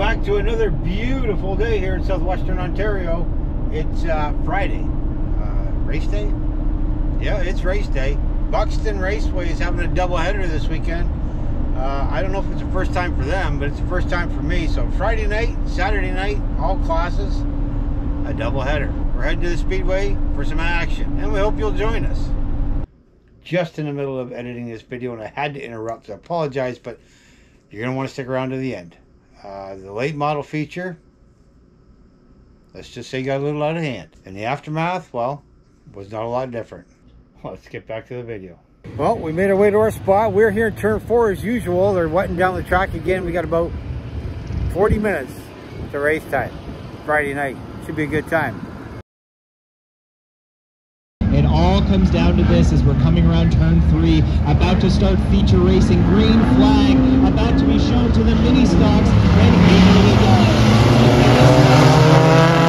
back to another beautiful day here in southwestern Ontario. It's uh, Friday. Uh, race day? Yeah, it's race day. Buxton Raceway is having a doubleheader this weekend. Uh, I don't know if it's the first time for them, but it's the first time for me. So Friday night, Saturday night, all classes, a doubleheader. We're heading to the Speedway for some action, and we hope you'll join us. Just in the middle of editing this video, and I had to interrupt, so I apologize, but you're going to want to stick around to the end. Uh, the late model feature, let's just say got a little out of hand. And the aftermath, well, was not a lot different. Let's get back to the video. Well, we made our way to our spot. We're here in turn four as usual. They're wetting down the track again. We got about 40 minutes to race time. Friday night. Should be a good time. All comes down to this as we're coming around turn three, about to start feature racing. Green flag about to be shown to the mini stocks, and here we go.